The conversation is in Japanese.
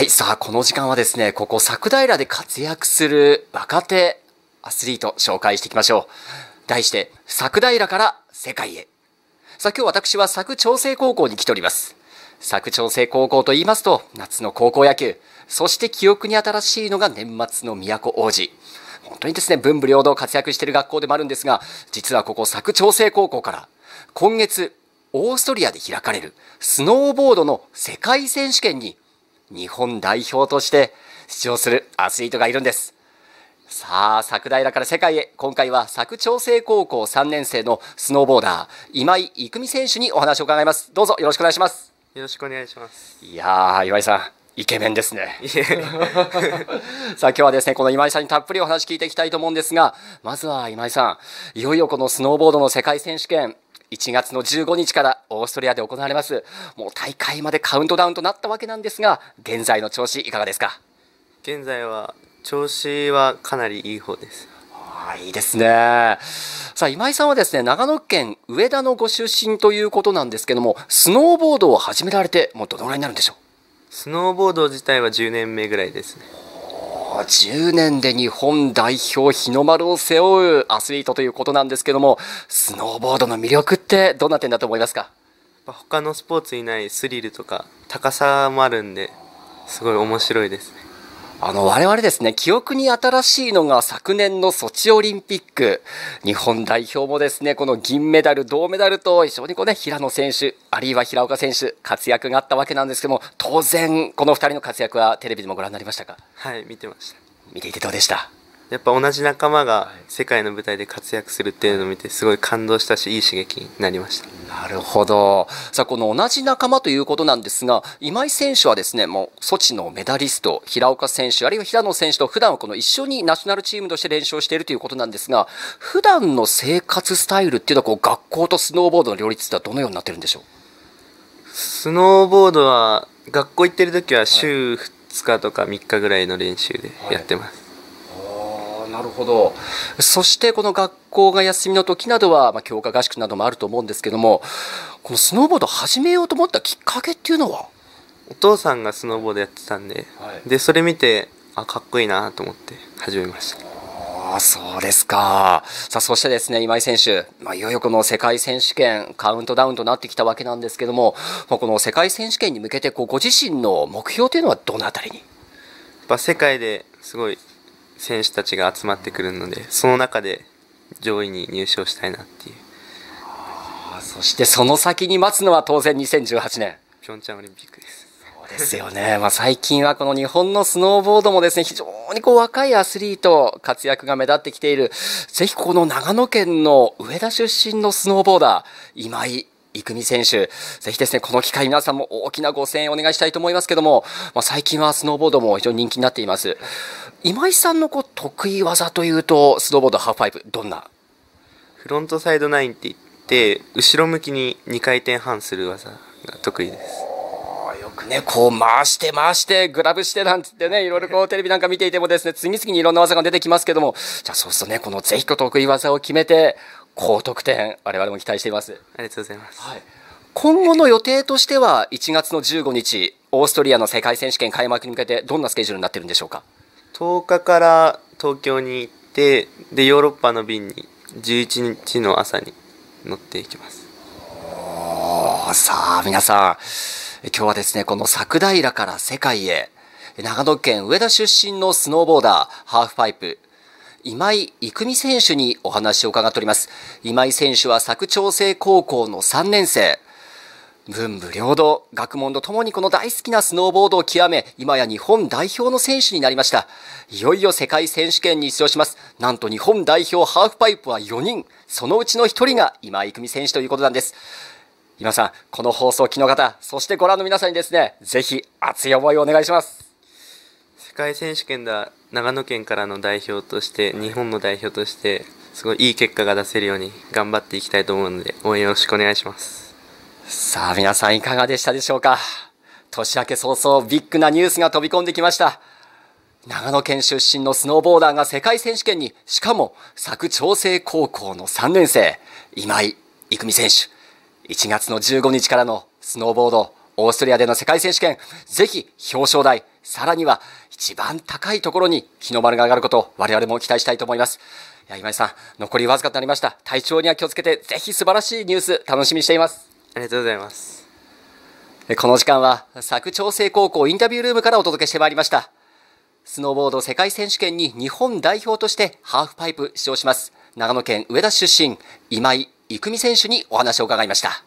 はい、さあ、この時間はですね、ここ、佐久平で活躍する若手アスリート紹介していきましょう。題して、佐久平から世界へ。さあ、今日私は佐久長聖高校に来ております。佐久長聖高校と言いますと、夏の高校野球、そして記憶に新しいのが年末の都王子。本当にですね、文武両道活躍している学校でもあるんですが、実はここ佐久長聖高校から、今月、オーストリアで開かれるスノーボードの世界選手権に日本代表として出場するアスリートがいるんです。さあ佐久平から世界へ。今回は佐久長聖高校3年生のスノーボーダー今井郁美選手にお話を伺います。どうぞよろしくお願いします。よろしくお願いします。いや今井さんイケメンですね。さあ今日はですねこの今井さんにたっぷりお話聞いていきたいと思うんですがまずは今井さんいよいよこのスノーボードの世界選手権1月の15日からオーストリアで行われます。もう大会までカウントダウンとなったわけなんですが、現在の調子いかがですか？現在は調子はかなりいい方です。あいいですね。さあ、今井さんはですね、長野県上田のご出身ということなんですけども、スノーボードを始められて、もうどのぐらいになるんでしょう？スノーボード自体は10年目ぐらいですね。10年で日本代表日の丸を背負うアスリートということなんですけどもスノーボードの魅力ってどんな点だと思いますか？他のスポーツにないスリルとか高さもあるんですごい面白いですね。あの、我々ですね、記憶に新しいのが昨年のソチオリンピック。日本代表もですね、この銀メダル、銅メダルと非常にこうね、平野選手、あるいは平岡選手、活躍があったわけなんですけども、当然、この二人の活躍はテレビでもご覧になりましたか？はい、見てました。見ていてどうでした？やっぱ同じ仲間が世界の舞台で活躍するっていうのを見てすごい感動したしいい刺激になりました。なるほど。さあこの同じ仲間ということなんですが今井選手はですねもうソチのメダリスト平岡選手あるいは平野選手と普段はこの一緒にナショナルチームとして練習をしているということなんですが普段の生活スタイルっていうのはこう学校とスノーボードの両立ってはどのようになってるんでしょう？スノーボードは学校行ってる時は週2日とか3日ぐらいの練習でやってます、はいなるほど。そしてこの学校が休みの時などは、まあ、強化合宿などもあると思うんですけどもこのスノーボード始めようと思ったきっかけっていうのは？お父さんがスノーボードやってたんではい、でそれ見てあかっこいいなと思って始めました。あそうですか。さあそしてですね今井選手、まあ、いよいよこの世界選手権カウントダウンとなってきたわけなんですけども、まあ、この世界選手権に向けてこうご自身の目標というのはどのあたりに？やっぱ世界ですごい選手たちが集まってくるのでその中で上位に入賞したいなっていう。そしてその先に待つのは当然2018年。ピョンチャンオリンピックです。そうですよね、まあ、最近はこの日本のスノーボードもですね非常にこう若いアスリート活躍が目立ってきている。ぜひこの長野県の上田出身のスノーボーダー今井郁美選手、ぜひですね、この機会皆さんも大きなご声援お願いしたいと思いますけども、まあ、最近はスノーボードも非常に人気になっています。今井さんのこう得意技というと、スノーボードハーフパイプ、どんな？フロントサイドナインって言って、後ろ向きに2回転半する技が得意です。よくね、こう回して回して、グラブしてなんつってね、いろいろこうテレビなんか見ていてもですね、次々にいろんな技が出てきますけども、じゃあそうするとね、このぜひと得意技を決めて、高得点、我々も期待しています。ありがとうございます。はい、今後の予定としては、1月の15日、オーストリアの世界選手権開幕に向けて、どんなスケジュールになってるんでしょうか？10日から東京に行って、で、ヨーロッパの便に11日の朝に乗っていきます。さあ、皆さん、今日はですね、この桜平から世界へ、長野県上田出身のスノーボーダー、ハーフパイプ、今井郁美選手にお話を伺っております。今井選手は佐久長聖高校の3年生。文武両道、学問とともにこの大好きなスノーボードを極め、今や日本代表の選手になりました。いよいよ世界選手権に出場します。なんと日本代表ハーフパイプは4人。そのうちの1人が今井郁美選手ということなんです。今さん、この放送機の方、そしてご覧の皆さんにですね、ぜひ熱い思いをお願いします。世界選手権では長野県からの代表として日本の代表としてすごいいい結果が出せるように頑張っていきたいと思うので応援よろしくお願いします。さあ皆さんいかがでしたでしょうか？年明け早々ビッグなニュースが飛び込んできました。長野県出身のスノーボーダーが世界選手権にしかも佐久長聖高校の3年生今井郁美選手。1月の15日からのスノーボードオーストリアでの世界選手権。ぜひ表彰台さらには一番高いところに日の丸が上がることを我々も期待したいと思います。いや今井さん、残りわずかとなりました。体調には気をつけて、ぜひ素晴らしいニュース楽しみにしています。ありがとうございます。この時間は佐久長聖高校インタビュールームからお届けしてまいりました。スノーボード世界選手権に日本代表としてハーフパイプ出場します。長野県上田出身、今井郁美選手にお話を伺いました。